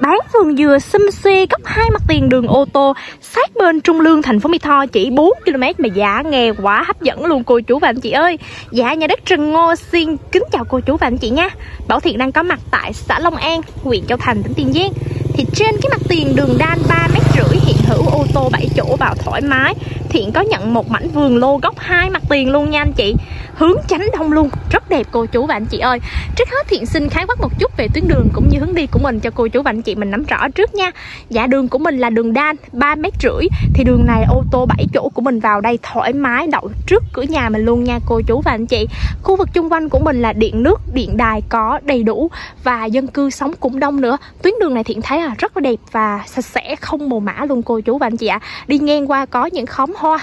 bán vườn dừa xum xuê góc hai mặt tiền đường ô tô sát bên Trung Lương thành phố Mỹ Tho chỉ 4 km mà giá nghe quá hấp dẫn luôn cô chú và anh chị ơi. Dạ nhà đất Trần Ngô xin kính chào cô chú và anh chị nha. Bảo Thiện đang có mặt tại xã Long An, huyện Châu Thành, tỉnh Tiền Giang. Thì trên cái mặt tiền đường đan 3 mét rưỡi hiện hữu ô tô 7 chỗ vào thoải mái. Thiện có nhận một mảnh vườn lô góc hai mặt tiền luôn nha anh chị hướng tránh đông luôn rất đẹp, cô chú và anh chị ơi. Trước hết thiện xin khái quát một chút về tuyến đường cũng như hướng đi của mình cho cô chú và anh chị mình nắm rõ trước nha. Dạ đường của mình là đường đan 3 mét rưỡi. Thì đường này ô tô 7 chỗ của mình vào đây thoải mái, đậu trước cửa nhà mình luôn nha, cô chú và anh chị. Khu vực chung quanh của mình là điện nước, điện đài có đầy đủ và dân cư sống cũng đông nữa. Tuyến đường này thiện thấy là rất là đẹp và sạch sẽ, không mồ mã luôn, cô chú và anh chị ạ. Đi ngang qua có những khóm hoa,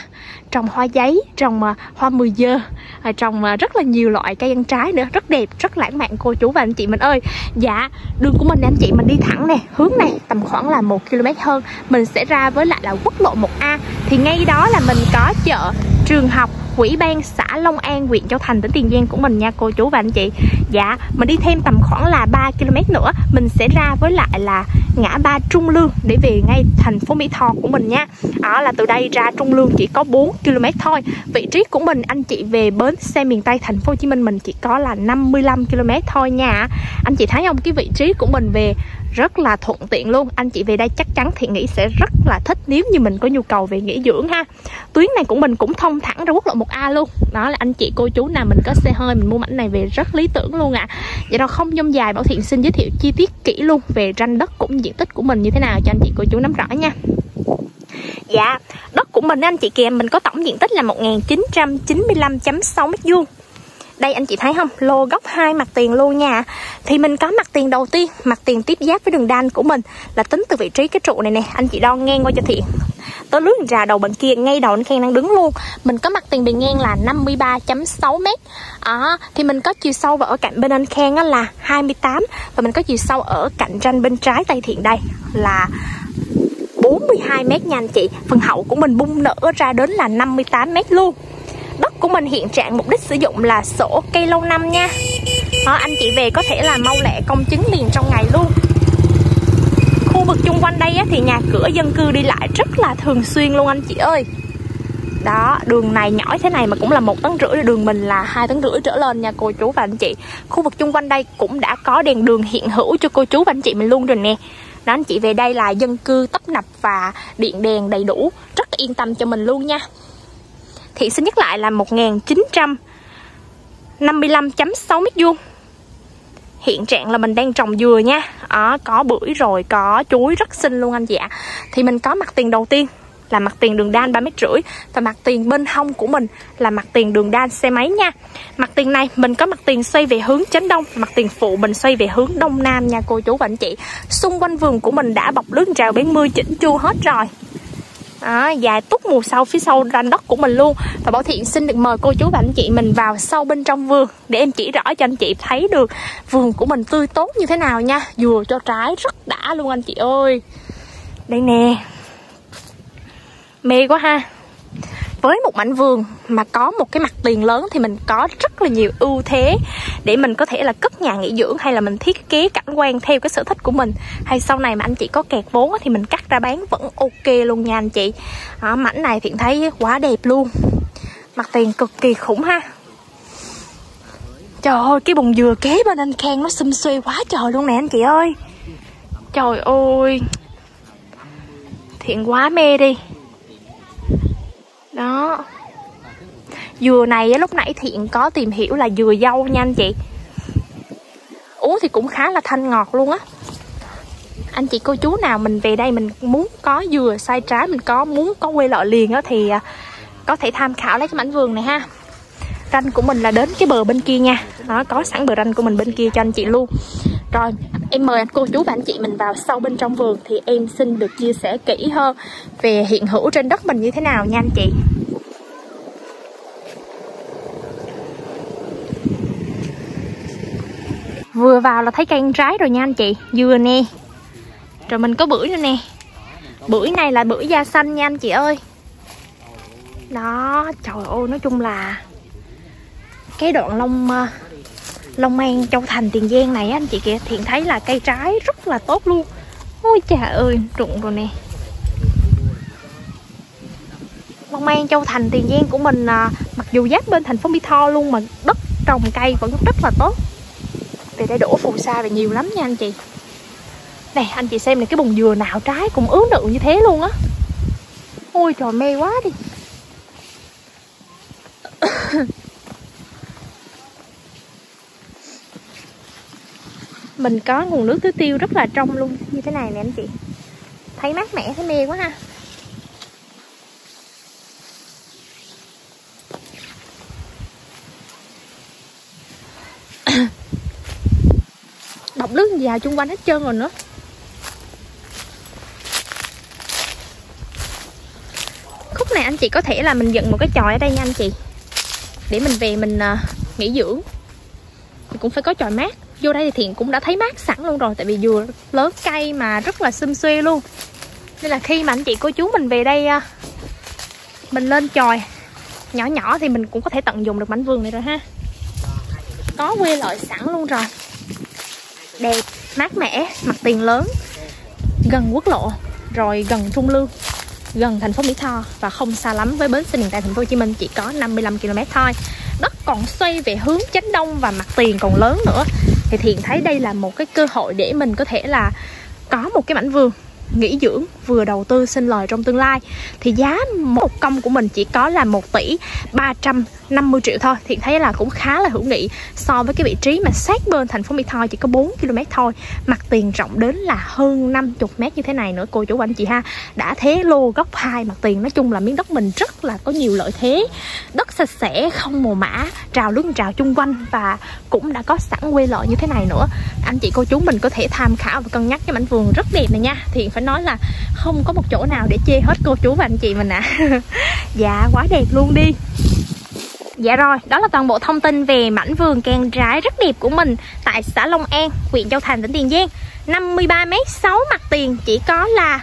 trồng hoa giấy, trồng à, hoa mười dơ à, trồng à, rất là nhiều loại cây ăn trái nữa. Rất đẹp, rất lãng mạn cô chú và anh chị mình ơi. Dạ đường của mình anh chị mình đi thẳng nè, hướng này, tầm khoảng là một km hơn. Mình sẽ ra với lại là quốc lộ 1A thì ngay đó là mình có chợ trường học quỹ ban xã Long An, huyện Châu Thành, tỉnh Tiền Giang của mình nha cô chú và anh chị. Dạ, mình đi thêm tầm khoảng là 3 km nữa Mình sẽ ra với lại là ngã ba Trung Lương để về ngay thành phố Mỹ Tho của mình nha. Đó là từ đây ra Trung Lương chỉ có 4 km thôi. Vị trí của mình anh chị về bến xe miền Tây thành phố Hồ Chí Minh mình chỉ có là 55 km thôi nha. Anh chị thấy không, cái vị trí của mình về rất là thuận tiện luôn. Anh chị về đây chắc chắn thì nghĩ sẽ rất là thích nếu như mình có nhu cầu về nghỉ dưỡng ha. Tuyến này của mình cũng thông thẳng ra quốc lộ 1A luôn. Đó là anh chị cô chú nào mình có xe hơi mình mua mảnh này về rất lý tưởng luôn ạ. À. vậy đâu không dông dài bảo thiện xin giới thiệu chi tiết kỹ luôn về ranh đất cũng diện tích của mình như thế nào cho anh chị cô chú nắm rõ nha. Dạ, đất của mình anh chị kìa mình có tổng diện tích là 1995.6 mét vuông đây anh chị thấy không? Lô góc hai mặt tiền luôn nha. Thì mình có mặt tiền đầu tiên mặt tiền tiếp giáp với đường đan của mình là tính từ vị trí cái trụ này nè. Anh chị đo ngang qua cho thiện tới lướt ra đầu bên kia ngay đầu anh khen đang đứng luôn. Mình có mặt tiền bề ngang là 53.6 m à, thì mình có chiều sâu và ở cạnh bên anh khen là 28 và mình có chiều sâu ở cạnh tranh bên trái tay thiện đây là 42 m nha anh chị. Phần hậu của mình bung nở ra đến là 58 m luôn của mình hiện trạng mục đích sử dụng là sổ cây lâu năm nha. Đó, anh chị về có thể là mau lẹ công chứng liền trong ngày luôn. Khu vực chung quanh đây á, thì nhà cửa dân cư đi lại rất là thường xuyên luôn anh chị ơi. Đó đường này nhỏ thế này mà cũng là một tấn rưỡi đường mình là hai tấn rưỡi trở lên nha cô chú và anh chị. Khu vực chung quanh đây cũng đã có đèn đường hiện hữu cho cô chú và anh chị mình luôn rồi nè. Đó anh chị về đây là dân cư tấp nập và điện đèn đầy đủ rất yên tâm cho mình luôn nha thì xin nhắc lại là 1955.6 mét vuông. Hiện trạng là mình đang trồng dừa nha. À, có bưởi rồi có chuối rất xinh luôn anh chị ạ. Thì mình có mặt tiền đầu tiên là mặt tiền đường đan ba mét rưỡi và mặt tiền bên hông của mình là mặt tiền đường đan xe máy nha. Mặt tiền này mình có mặt tiền xoay về hướng chánh đông mặt tiền phụ mình xoay về hướng đông nam nha cô chú và anh chị. Xung quanh vườn của mình đã bọc lưới rào 70 chỉnh chu hết rồi à, dài túc mùa sau phía sau ranh đất của mình luôn. Và bảo thiện xin được mời cô chú và anh chị mình vào sâu bên trong vườn để em chỉ rõ cho anh chị thấy được vườn của mình tươi tốt như thế nào nha. Dừa cho trái rất đã luôn anh chị ơi. Đây nè. Mê quá ha với một mảnh vườn mà có một cái mặt tiền lớn thì mình có rất là nhiều ưu thế để mình có thể là cất nhà nghỉ dưỡng hay là mình thiết kế cảnh quan theo cái sở thích của mình. Hay sau này mà anh chị có kẹt vốn thì mình cắt ra bán vẫn ok luôn nha anh chị. À, mảnh này thiện thấy quá đẹp luôn. Mặt tiền cực kỳ khủng ha. Trời ơi cái bồn dừa kế bên anh khang nó xum xuê quá trời luôn nè anh chị ơi. Trời ơi. Thiện quá mê đi đó. Dừa này lúc nãy thiện có tìm hiểu là dừa dâu nha anh chị. Uống thì cũng khá là thanh ngọt luôn á. Anh chị cô chú nào mình về đây mình muốn có dừa, sai trái mình có, muốn có quê lọ liền á thì à, có thể tham khảo lấy cái mảnh vườn này ha. Ranh của mình là đến cái bờ bên kia nha. Nó có sẵn bờ ranh của mình bên kia cho anh chị luôn rồi, em mời anh cô chú và anh chị mình vào sâu bên trong vườn thì em xin được chia sẻ kỹ hơn về hiện hữu trên đất mình như thế nào nha anh chị. Vừa vào là thấy cây ăn trái rồi nha anh chị dừa nè. Rồi mình có bưởi nữa nè. Bưởi này là bưởi da xanh nha anh chị ơi. Đó, trời ơi, nói chung là cái đoạn lông ờ, Long An Châu Thành Tiền Giang này anh chị kìa Thiện thấy là cây trái rất là tốt luôn. Ôi trời ơi rụng rồi nè. Long An Châu Thành Tiền Giang của mình à, mặc dù giáp bên thành phố Mỹ Tho luôn mà đất trồng cây vẫn rất là tốt. Về đây đổ phù sa về nhiều lắm nha anh chị. Này anh chị xem này cái bùng dừa nào trái cũng ướt được như thế luôn á. Ôi trời mê quá đi. Mình có nguồn nước tưới tiêu rất là trong luôn. Như thế này nè anh chị. Thấy mát mẻ thấy mê quá ha. Độc nước vào chung quanh hết trơn rồi nữa. Khúc này anh chị có thể là mình dựng một cái chòi ở đây nha anh chị. Để mình về mình uh, nghỉ dưỡng thì cũng phải có chòi mát. Vô đây thì thiện cũng đã thấy mát sẵn luôn rồi, tại vì vừa lớn cây mà rất là xum xuê luôn. Nên là khi mà anh chị cô chú mình về đây à, mình lên chòi nhỏ nhỏ thì mình cũng có thể tận dụng được mảnh vườn này rồi ha. Có quê lợi sẵn luôn rồi. Đẹp, mát mẻ, mặt tiền lớn, gần quốc lộ, rồi gần trung lương, gần thành phố Mỹ Tho, và không xa lắm với bến xe miền Tây thành phố Hồ Chí Minh, chỉ có 55 km thôi. Còn xoay về hướng chánh đông và mặt tiền còn lớn nữa. Thì Thiện thấy đây là một cái cơ hội để mình có thể là có một cái mảnh vườn nghỉ dưỡng, vừa đầu tư sinh lời trong tương lai, thì giá một công của mình chỉ có là 1 tỷ 350 triệu thôi. Thì thấy là cũng khá là hữu nghị so với cái vị trí mà sát bên thành phố Mỹ Tho, chỉ có 4 km thôi. Mặt tiền rộng đến là hơn 50 mét như thế này nữa, cô chú anh chị ha. Đã thế lô góc hai, mặt tiền nói chung là miếng đất mình rất là có nhiều lợi thế. Đất sạch sẽ, không mồ mã trào lưng trào chung quanh và cũng đã có sẵn quê lợi như thế này nữa. Anh chị cô chú mình có thể tham khảo và cân nhắc cái mảnh vườn rất đẹp này nha. Thì phải nói là không có một chỗ nào để chê hết cô chú và anh chị mình ạ. À. dạ quá đẹp luôn đi. Dạ rồi, đó là toàn bộ thông tin về mảnh vườn can trái rất đẹp của mình tại xã Long An, huyện Châu Thành, tỉnh Tiền Giang. 53m 6 mặt tiền chỉ có là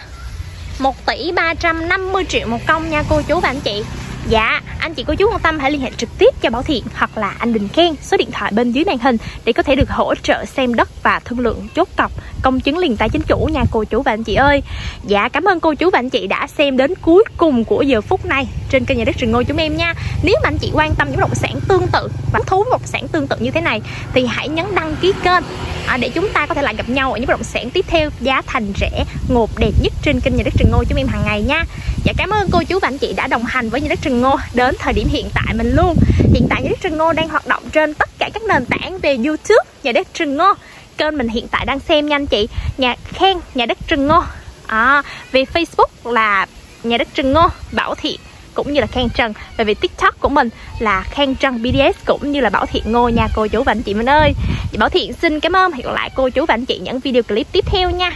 1 tỷ 350 triệu một công nha cô chú và anh chị. Dạ, anh chị cô chú quan tâm hãy liên hệ trực tiếp cho Bảo Thiện hoặc là anh Đình Khen số điện thoại bên dưới màn hình để có thể được hỗ trợ xem đất và thương lượng chốt cọc công chứng liền tay chính chủ nha cô chú và anh chị ơi. Dạ, cảm ơn cô chú và anh chị đã xem đến cuối cùng của giờ phút này trên kênh nhà đất Trường Ngôi chúng em nha. Nếu mà anh chị quan tâm những bất động sản tương tự và thú bất động sản tương tự như thế này thì hãy nhấn đăng ký kênh à, để chúng ta có thể lại gặp nhau ở những bất động sản tiếp theo giá thành rẻ, ngột đẹp nhất trên kênh nhà đất Trường Ngôi chúng em hàng ngày nha. Dạ cảm ơn cô chú và anh chị đã đồng hành với nhà đất Trường Ngô đến thời điểm hiện tại mình luôn. Hiện tại nhà đất Trường Ngô đang hoạt động trên tất cả các nền tảng về YouTube nhà đất Trường Ngô Kênh mình hiện tại đang xem nha anh chị. Nhà khen nhà đất Trường Ngô à, Về Facebook là nhà đất Trường Ngô Bảo Thiện cũng như là Khang Trần và vì TikTok của mình là Khang Trần BDS cũng như là Bảo Thiện Ngô nha, cô chú và anh chị mình ơi. Bảo Thiện xin cảm ơn. Hẹn gặp lại cô chú và anh chị những video clip tiếp theo nha.